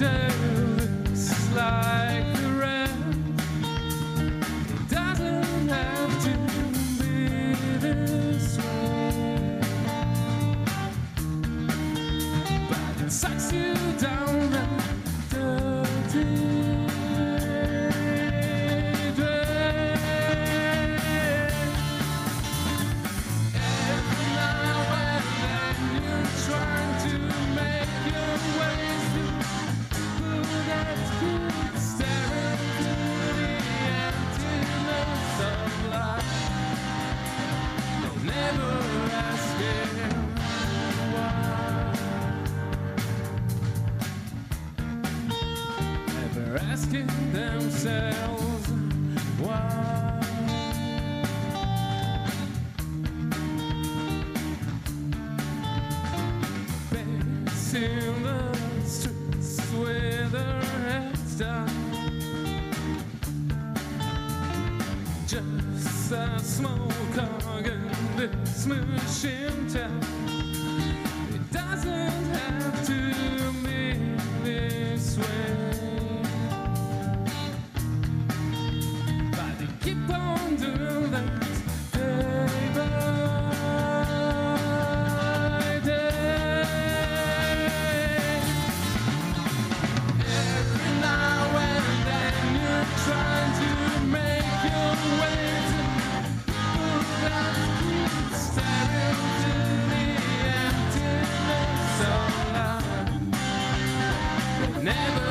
day Never asking themselves why. Pacing the streets with her heads down. Just a small cog in this machine town. Never